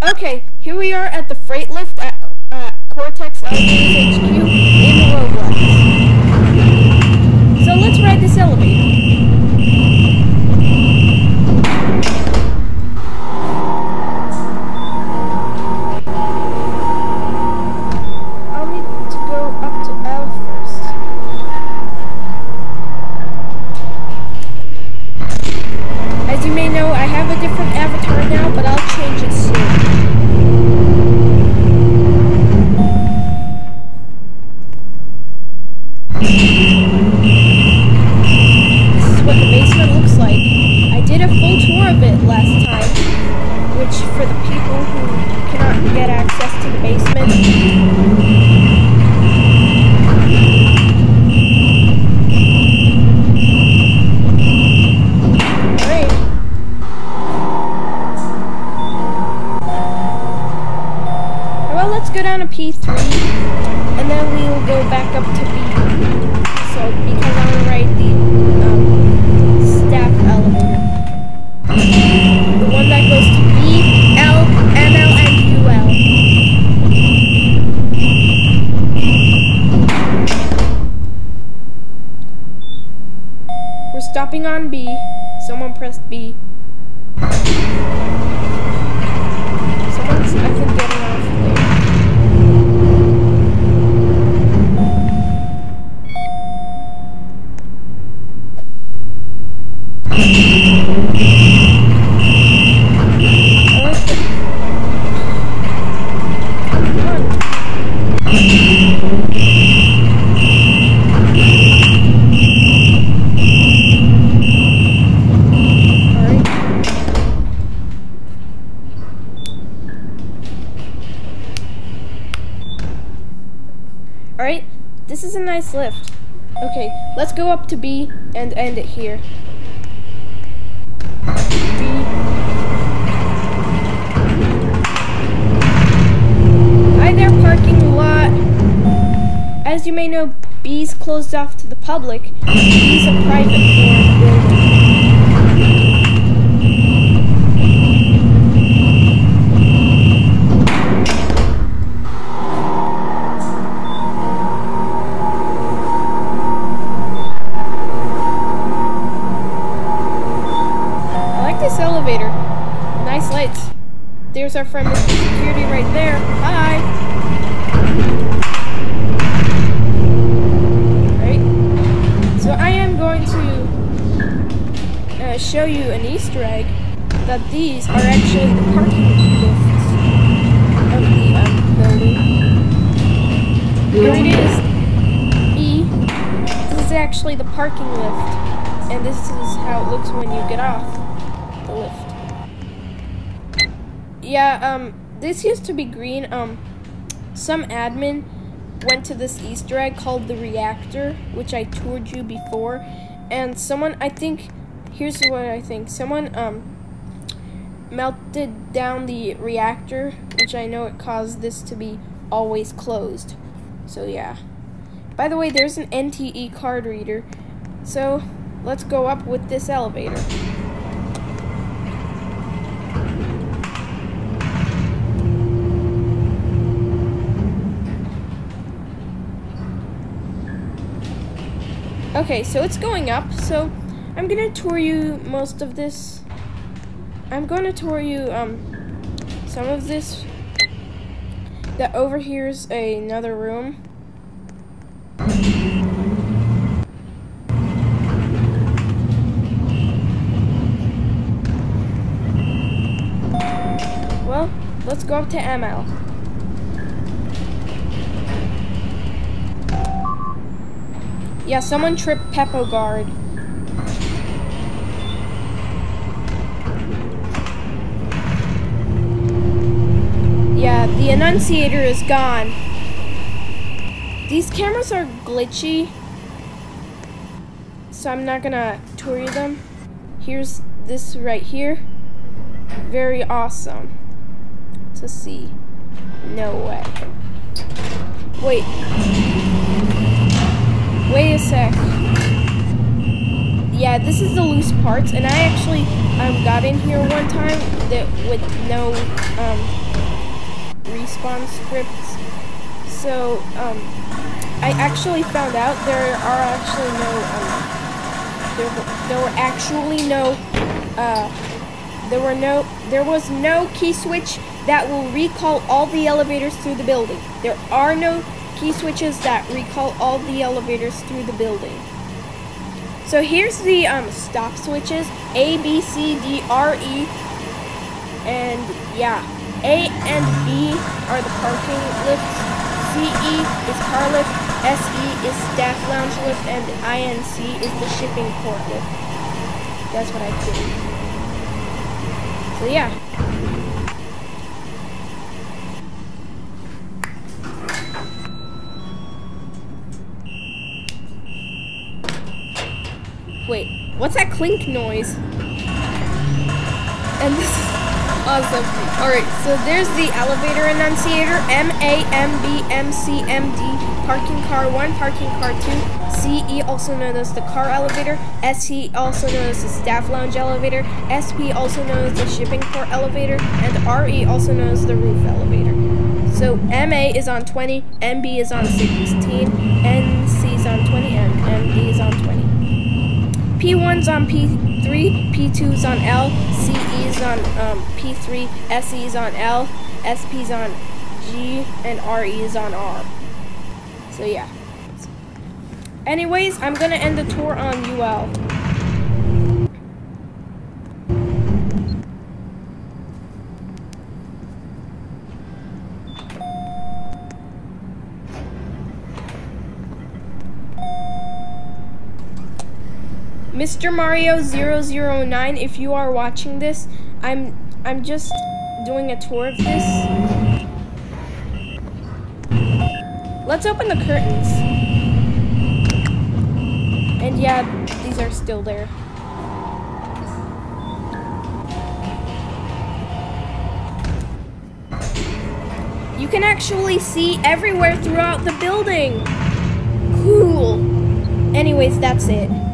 Okay, here we are at the freight lift at uh, Cortex Elevators HQ in the Roblox. Last time, which for the people who cannot get access to the basement, We're stopping on B. Someone pressed B. Someone's, I think, getting off there. I like the- Come on. Alright. Alright, this is a nice lift. Okay, let's go up to B and end it here. Hi there, parking lot. As you may know, B's closed off to the public. B's a private building. There's our friend Mr. Security right there. Hi. Right. So I am going to uh, show you an Easter egg that these are actually the parking lifts of the um, building. Here it is. E. This is actually the parking lift, and this is how it looks when you get off the lift. Yeah, um, this used to be green. Um, some admin went to this Easter egg called the reactor, which I toured you before, and someone, I think, here's what I think. Someone, um, melted down the reactor, which I know it caused this to be always closed. So yeah. By the way, there's an NTE card reader. So let's go up with this elevator. Okay, so it's going up, so I'm gonna tour you most of this. I'm gonna tour you um some of this. That over here's another room. Well, let's go up to ML. Yeah, someone tripped Peppo Guard. Yeah, the Annunciator is gone. These cameras are glitchy, so I'm not gonna tour you them. Here's this right here. Very awesome to see. No way. Wait. Yeah, this is the loose parts, and I actually um, got in here one time that with no um, respawn scripts. So, um, I actually found out there are actually no, um, there, there were actually no, uh, there were no, there was no key switch that will recall all the elevators through the building. There are no key switches that recall all the elevators through the building. So here's the um, stop switches, A, B, C, D, R, E, and yeah, A and B are the parking lifts, CE is car lift, SE is staff lounge lift, and INC is the shipping port lift. That's what I think. So yeah. Wait, what's that clink noise? And this is awesome. Alright, so there's the elevator annunciator. M, A, M, B, M, C, M, D. Parking car 1, parking car 2. C, E, also known as the car elevator. S, E, also known as the staff lounge elevator. S, P, also known as the shipping port elevator. And R, E, also known as the roof elevator. So MA is on 20, MB is on 16, NC is on 20, and MD is on 20. P1's on P3, P2's on L, CE's on um, P3, SE's on L, SP's on G, and RE's on R. So yeah. Anyways, I'm gonna end the tour on UL. Mr. Mario 009, if you are watching this, I'm I'm just doing a tour of this. Let's open the curtains. And yeah, these are still there. You can actually see everywhere throughout the building. Cool. Anyways, that's it.